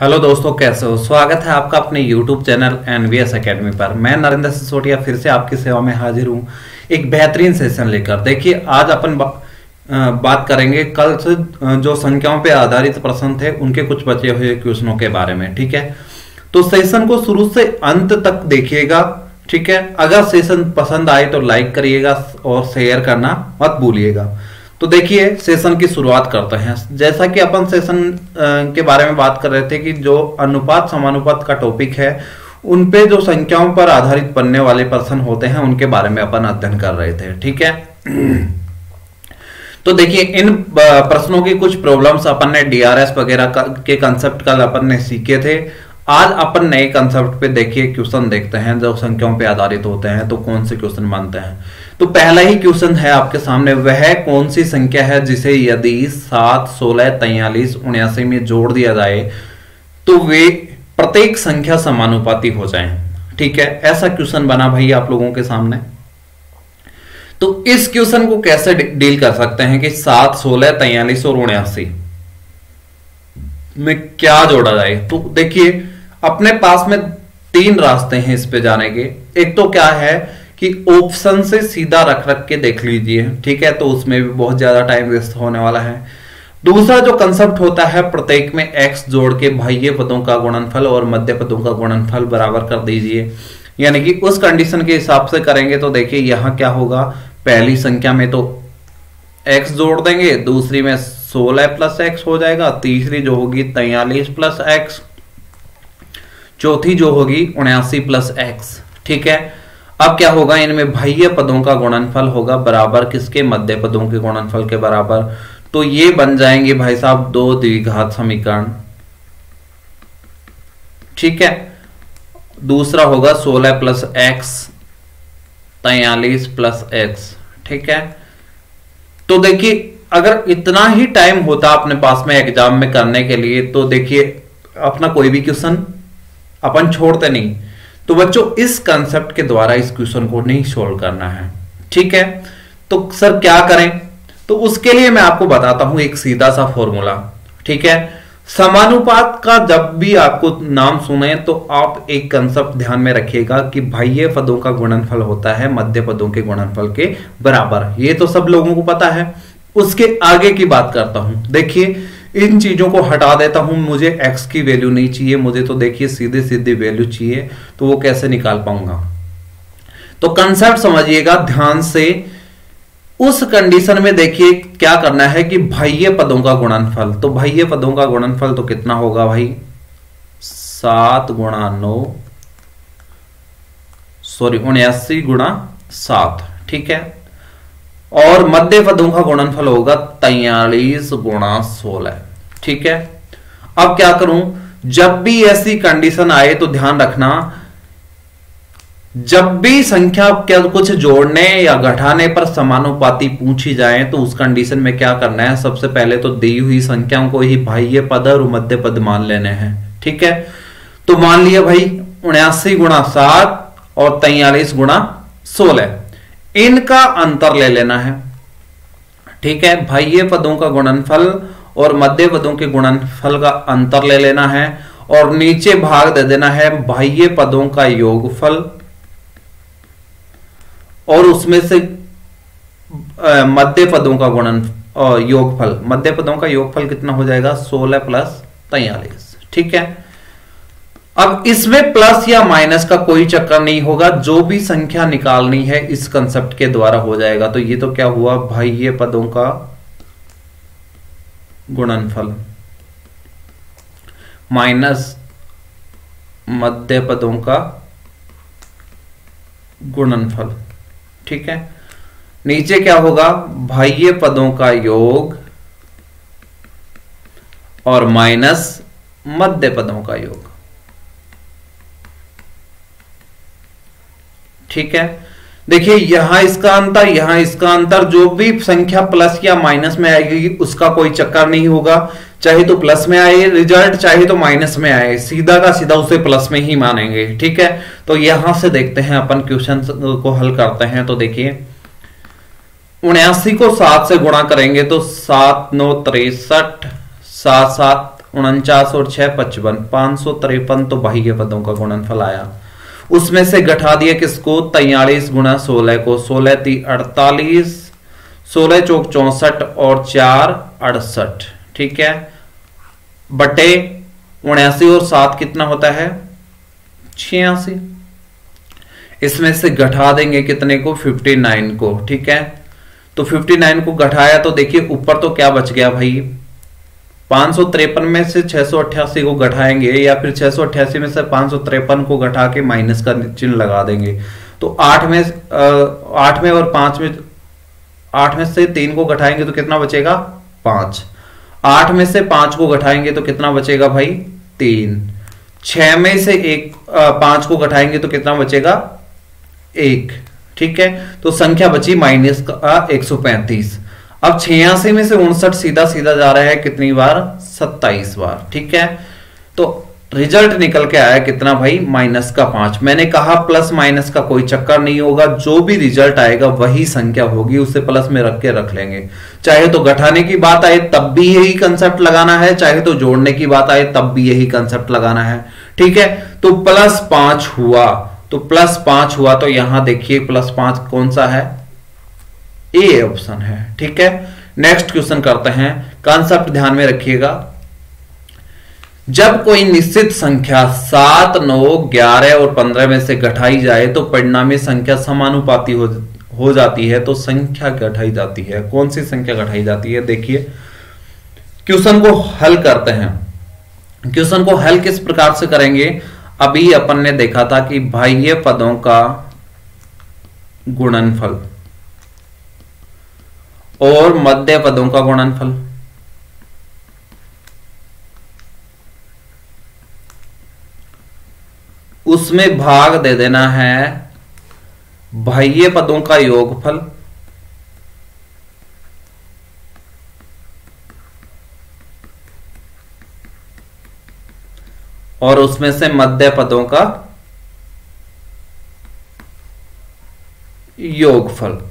Hello दोस्तों कैसे हो? स्वागत है आपका अपने यूट्यूब चैनल एनवीएस एकेडमी पर। मैं नरेंद्र सिसोदिया फिर से आपकी सेवा में हाजिर हूँ। एक बेहतरीन सेशन लेकर। देखिए आज अपन बा, बात करेंगे कल से जो संख्याओं पे आधारित प्रश्न थे उनके कुछ बचे हुए क्वेश्चनों के बारे में ठीक है? तो सेशन को शुरू से अंत तक देखिएगा ठीक है? अगर सेशन पसंद आए तो लाइक करिएगा और शेयर करना मत भूलिएगा। तो देखिए सेशन की शुरुआत करते हैं। जैसा कि अपन सेशन के बारे में बात कर रहे थे कि जो अनुपात, समानुपात का टॉपिक है, उन पे जो संख्याओं पर आधारित बनने वाले प्रश्न होते हैं, उनके बारे में अपन अध्ययन कर रहे थे, ठीक है? तो देखिए, इन प्रश्नों की कुछ प्रॉब्लम्स अपन ने डीआरएस वगैरह के कंसेप्ट कल अपन ने सीखे थे। आज अपन नए कंसेप्ट पे देखिए क्वेश्चन देखते हैं जो संख्याओं पे आधारित होते हैं तो कौन से क्वेश्चन बनते हैं? तो पहला ही क्वेश्चन है आपके सामने, वह कौन सी संख्या है जिसे यदि सात, सोलह तैयलीस उन्यासी में जोड़ दिया जाए तो वे प्रत्येक संख्या समानुपाती हो जाए। ठीक है? ऐसा क्वेश्चन बना भाई आप लोगों के सामने। तो इस क्वेश्चन को कैसे डील कर सकते हैं कि सात, सोलह तैयलीस और उन्यासी में क्या जोड़ा जाए? तो देखिए अपने पास में तीन रास्ते हैं इस पे जाने के। एक तो क्या है कि ऑप्शन से सीधा रख रख के देख लीजिए, ठीक है तो उसमें भी बहुत ज़्यादा टाइम वेस्ट होने वाला है। दूसरा जो कंसेप्ट होता है, प्रत्येक में x जोड़ के बाह्य पदों का गुणनफल और मध्य पदों का गुणनफल बराबर कर दीजिए। यानी कि उस कंडीशन के हिसाब से करेंगे तो देखिए, यहाँ क्या होगा, पहली संख्या में तो x जोड़ देंगे, दूसरी में 16 प्लस एक्स हो जाएगा, तीसरी जो होगी तैयलीस प्लस एक्स चौथी जो होगी उन्यासी प्लस एक्स ठीक है? अब क्या होगा? इनमें बाह्य पदों का गुणनफल होगा, बराबर किसके? मध्य पदों के गुणनफल के बराबर। तो ये बन जाएँगे भाई साहब दो द्विघात समीकरण। ठीक है? दूसरा होगा 16 प्लस एक्स तैयलीस प्लस एक्स ठीक है? तो देखिए, अगर इतना ही टाइम होता अपने पास में एग्ज़ाम में करने के लिए तो देखिए, अपना कोई भी क्वेश्चन अपन छोड़ते नहीं। तो बच्चों, इस कंसेप्ट के द्वारा इस क्वेश्चन को नहीं सोल्व करना है। ठीक है? तो सर क्या करें? तो उसके लिए मैं आपको बताता हूँ एक सीधा सा फॉर्मूला ठीक है? समानुपात का जब भी आपको नाम सुने तो आप एक कंसेप्ट ध्यान में रखिएगा कि बाह्य पदों का गुणनफल होता है, मध्य पदों के गुणनफल के बराबर। ये तो सब लोगों को पता है। उसके आगे की बात करता हूँ। देखिए इन चीज़ों को हटा देता हूँ, मुझे x की वैल्यू नहीं चाहिए, मुझे तो देखिए सीधे सीधे वैल्यू चाहिए तो वो कैसे निकाल पाऊँगा? तो कंसेप्ट समझिएगा, ध्यान से। उस कंडीशन में देखिए क्या करना है कि बाह्य पदों का गुणनफल तो बाह्य पदों का गुणनफल तो कितना होगा भाई? सात गुणा नौ सॉरी उन्यासी गुणा सात, ठीक है? और मध्य पदों का गुणनफल होगा तैयलीस गुणा सोलह। ठीक है? अब क्या करूँ? जब भी ऐसी कंडीशन आए तो ध्यान रखना, जब भी संख्या कुछ जोड़ने या घटाने पर समानुपाती पूछी जाए तो उस कंडीशन में क्या करना है? सबसे पहले तो दी हुई संख्याओं को ही बाह्य पद और मध्य पद मान लेने हैं। ठीक है? तो मान लिया भाई, उन्यासी गुणा सात और तैयलीस गुणा सोलह। इनका अंतर ले लेना है। ठीक है, बाह्य पदों का गुणनफल और मध्य पदों के गुणनफल का अंतर ले लेना है और नीचे भाग दे देना है बाह्य पदों का योगफल। और उसमें से मध्य पदों का गुणन योगफल। मध्य पदों का योगफल कितना हो जाएगा? 16 प्लस तैयलीस ठीक है? अब इसमें प्लस या माइनस का कोई चक्कर नहीं होगा, जो भी संख्या निकालनी है इस कंसेप्ट के द्वारा हो जाएगा। तो ये तो क्या हुआ? बाह्य पदों का गुणनफल। माइनस मध्य पदों का गुणनफल। ठीक है? नीचे क्या होगा? बाह्य पदों का योग और माइनस मध्य पदों का योग। ठीक है? देखिए, यहाँ इसका अंतर, यहाँ इसका अंतर, जो भी संख्या प्लस या माइनस में आएगी, उसका कोई चक्कर नहीं होगा। चाहे तो प्लस में आए रिज़ल्ट चाहे तो माइनस में आए। सीधा का सीधा उसे प्लस में ही मानेंगे, ठीक है? तो यहाँ से देखते हैं, अपन क्वेश्चन को हल करते हैं। तो देखिए, उन्यासी को सात से गुणा करेंगे तो सात, नौ, तिरसठ, सात सात, उनचास और छह, पचपन। पाँच सौ तिरपन तो बाह्य पदों का गुणनफल आया। उसमें से घटा दिया किसको? तैयालीस गुना सोलह को। सोलह ती अड़तालीस, सोलह चौक चौसठ और चार अड़सठ। ठीक है? बटे उन्यासी और सात कितना होता है? छियासी। इसमें से घटा देंगे कितने को? 59 को। ठीक है? तो 59 को घटाया तो देखिए ऊपर तो क्या बच गया भाई? पाँच में से छह सौ अठासी को घटाएँगे या फिर छह सौ अठासी में से पाँच को घटा के माइनस का चिन्ह लगा देंगे। तो आठ में आठ में और पाँच में, आठ में से तीन को घटाएँगे तो कितना बचेगा? पाँच। आठ में से पाँच को घटाएँगे तो कितना बचेगा भाई? तीन। छह में से एक पाँच को घटाएँगे तो कितना बचेगा? एक। ठीक है? तो संख्या बची माइनस का एक सौ पैंतीस। अब छियासी में से उनसठ सीधा सीधा जा रहा है कितनी बार? सत्ताईस बार, ठीक है? तो रिज़ल्ट निकल के आया कितना भाई? माइनस का पाँच। मैंने कहा प्लस माइनस का कोई चक्कर नहीं होगा, जो भी रिज़ल्ट आएगा वही संख्या होगी, उसे प्लस में रख के रख लेंगे। चाहे तो घटाने की बात आए, तब भी यही कंसेप्ट लगाना है, चाहे तो जोड़ने की बात आए, तब भी यही कंसेप्ट लगाना है, ठीक है? तो प्लस पाँच हुआ तो प्लस पाँच हुआ तो यहाँ देखिए प्लस पाँच कौन सा है? ए ऑप्शन है, ठीक है? नेक्स्ट क्वेश्चन करते हैं। कॉन्सेप्ट ध्यान में रखिएगा। जब कोई निश्चित संख्या सात, नौ, ग्यारह और पंद्रह में से घटाई जाए तो परिणामी संख्या समानुपाती हो हो जाती है तो संख्या घटाई जाती है। कौन सी संख्या घटाई जाती है? देखिए क्वेश्चन को हल करते हैं। क्वेश्चन को हल किस प्रकार से करेंगे? अभी अपन ने देखा था कि बाह्य पदों का गुणनफल। और मध्य पदों का गुणनफल। उसमें भाग दे देना है बाह्य पदों का योगफल। और उसमें से मध्य पदों का योगफल।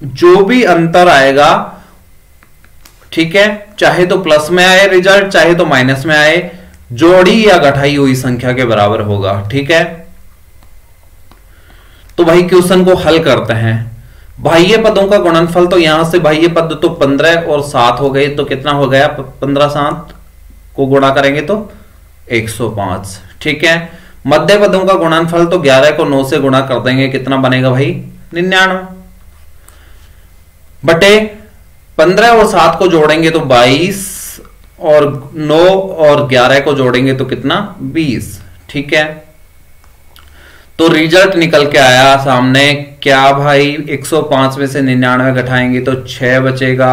जो भी अंतर आएगा, ठीक है, चाहे तो प्लस में आए रिज़ल्ट चाहे तो माइनस में आए, जोड़ी या घटाई हुई संख्या के बराबर होगा, ठीक है? तो भाई क्वेश्चन को हल करते हैं। बाह्य पदों का गुणनफल तो यहाँ से बाह्य पद तो पंद्रह और सात हो गए तो कितना हो गया? पंद्रह सात को गुणा करेंगे तो 105 ठीक है? मध्य पदों का गुणनफल तो 11 को 9 से गुणा कर देंगे, कितना बनेगा भाई? निन्यानवे। बटे 15 और सात को जोड़ेंगे तो 22 और नौ और 11 को जोड़ेंगे तो कितना? 20 ठीक है? तो रिज़ल्ट निकल के आया सामने। क्या भाई? 105 में से निन्यानवे घटाएँगे तो 6 बचेगा।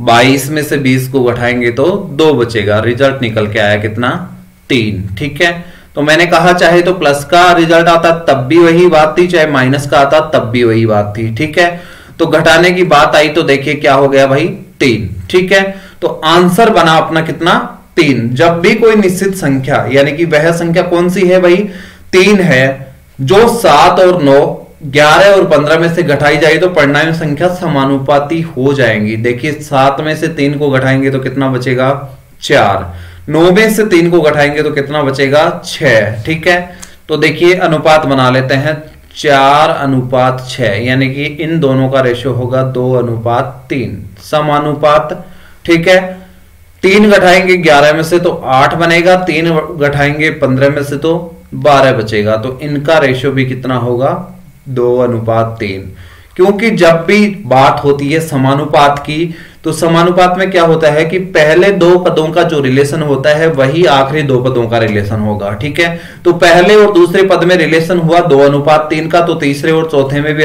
22 में से 20 को घटाएँगे तो 2 बचेगा। रिज़ल्ट निकल के आया कितना? तीन। ठीक है? तो मैंने कहा चाहे तो प्लस का रिज़ल्ट आता तब भी वही बात थी, चाहे माइनस का आता तब भी वही बात थी। ठीक है? तो घटाने की बात आई तो देखिए क्या हो गया भाई, तीन। ठीक है? तो आंसर बना अपना कितना? तीन। जब भी कोई निश्चित संख्या, यानी कि वह संख्या कौन सी है भाई? तीन है। जो सात और नौ, ग्यारह और पंद्रह में से घटाई जाए तो परिणाम संख्या समानुपाती हो जाएँगी। देखिए, सात में से तीन को घटाएँगे तो कितना बचेगा? चार। नौ में से तीन को घटाएँगे तो कितना बचेगा? छ ठीक है? तो देखिए, अनुपात बना लेते हैं। चार अनुपात छ यानी कि इन दोनों का रेशियो होगा दो अनुपात तीन। समानुपात, ठीक है? तीन घटाएँगे ग्यारह में से तो आठ बनेगा, तीन घटाएँगे पंद्रह में से तो बारह बचेगा। तो इनका रेशियो भी कितना होगा? दो अनुपात तीन। क्योंकि जब भी बात होती है समानुपात की तो समानुपात में क्या होता है कि पहले दो पदों का जो रिलेशन होता है, वही आखिरी दो पदों का रिलेशन होगा, ठीक है? तो पहले और दूसरे पद में रिलेशन हुआ दो अनुपात तीन का तो तीसरे और चौथे में भी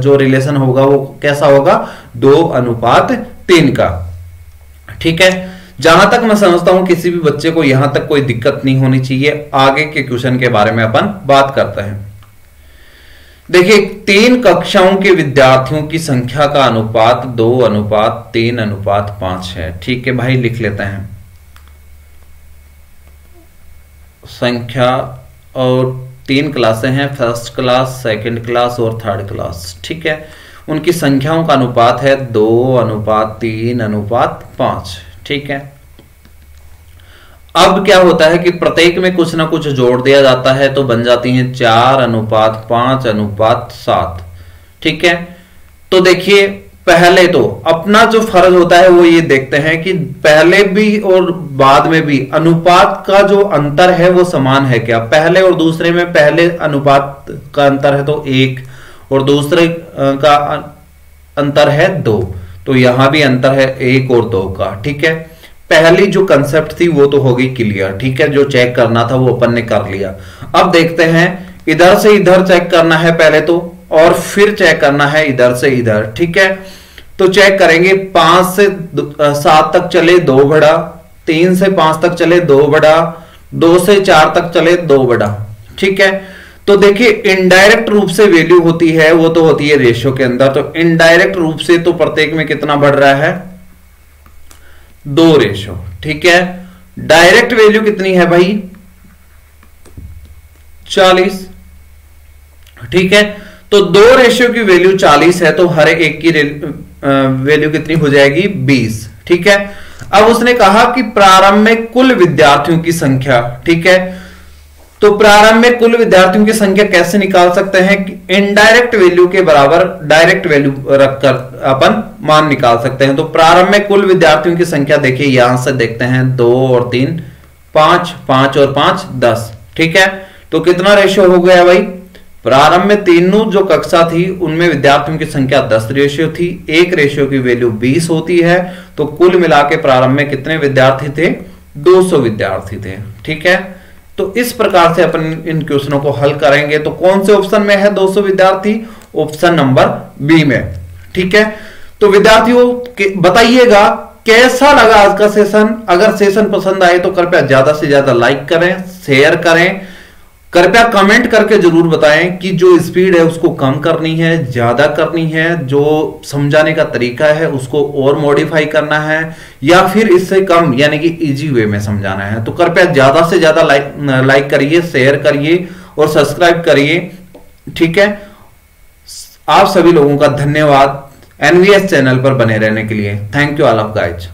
जो रिलेशन होगा वो कैसा होगा? दो अनुपात तीन का, ठीक है? जहाँ तक मैं समझता हूँ, किसी भी बच्चे को यहाँ तक कोई दिक्कत नहीं होनी चाहिए। आगे के क्वेश्चन के बारे में अपन बात करते हैं। देखिए, तीन कक्षाओं के विद्यार्थियों की संख्या का अनुपात दो, अनुपात तीन, अनुपात पाँच है। ठीक है भाई, लिख लेते हैं। संख्या और तीन क्लासें हैं, फ़र्स्ट क्लास, सेकंड क्लास और थर्ड क्लास। ठीक है? उनकी संख्याओं का अनुपात है दो, अनुपात तीन, अनुपात पाँच। ठीक है? अब क्या होता है कि प्रत्येक में कुछ ना कुछ जोड़ दिया जाता है तो बन जाती हैं चार अनुपात, पाँच अनुपात, सात। ठीक है? तो देखिए, पहले तो अपना जो फ़र्ज़ होता है वो ये देखते हैं कि पहले भी और बाद में भी अनुपात का जो अंतर है वो समान है क्या? पहले और दूसरे में पहले अनुपात का अंतर है तो एक, और दूसरे का अंतर है दो। तो यहाँ भी अंतर है एक और दो का। ठीक है? पहली जो कंसेप्ट थी, वो तो होगी क्लियर ठीक है? जो चेक करना था, वो अपन ने कर लिया। अब देखते हैं, इधर से इधर चेक करना है पहले तो और फिर चेक करना है इधर से इधर, ठीक है? तो चेक करेंगे, पाँच से सात तक चले, दो बड़ा, तीन से पाँच तक चले, दो बड़ा, दो से चार तक चले, दो बड़ा, ठीक है? तो देखिए इनडायरेक्ट रूप से वैल्यू होती है, वो तो होती है रेशियो के अंदर तो इनडायरेक्ट रूप से तो प्रत्येक में कितना बढ़ रहा है? दो रेशो ठीक है? डायरेक्ट वैल्यू कितनी है भाई? चालीस। ठीक है? तो दो रेशियो की वैल्यू 40 है तो हर एक की वैल्यू कितनी हो जाएगी? 20 ठीक है? अब उसने कहा कि प्रारंभ में कुल विद्यार्थियों की संख्या, ठीक है? तो प्रारंभ में कुल विद्यार्थियों की संख्या कैसे निकाल सकते हैं? इनडायरेक्ट वैल्यू के बराबर डायरेक्ट वैल्यू रखकर अपन मान निकाल सकते हैं। तो प्रारंभ में कुल विद्यार्थियों की संख्या देखिए, यहाँ से देखते हैं, दो और तीन, पाँच पाँच और पाँच, दस। ठीक है? तो कितना रेशियो हो गया भाई? प्रारंभ में तीनों जो कक्षा थी, उनमें विद्यार्थियों की संख्या दस रेशियो थी, एक रेशियो की वैल्यू बीस होती है। तो कुल मिला के प्रारंभ में कितने विद्यार्थी थे? 200 विद्यार्थी थे। ठीक है? तो इस प्रकार से अपन इन क्वेश्चनों को हल करेंगे। तो कौन से ऑप्शन में है 200 विद्यार्थी? ऑप्शन नंबर बी में। ठीक है? तो विद्यार्थियों बताइएगा, कैसा लगा आज का सेशन अगर सेशन पसंद आए तो कृपया ज़्यादा से ज़्यादा लाइक करें शेयर करें। कृपया कमेंट करके ज़रूर बताएँ कि जो स्पीड है उसको कम करनी है, ज़्यादा करनी है, जो समझाने का तरीका है उसको और मॉडिफाई करना है, या फिर इससे कम, यानी कि इजी वे में समझाना है। तो कृपया ज़्यादा से ज़्यादा लाइक लाइक करिए शेयर करिए और सब्सक्राइब करिए, ठीक है? आप सभी लोगों का धन्यवाद एनवीएस चैनल पर बने रहने के लिए। Thank you all of guys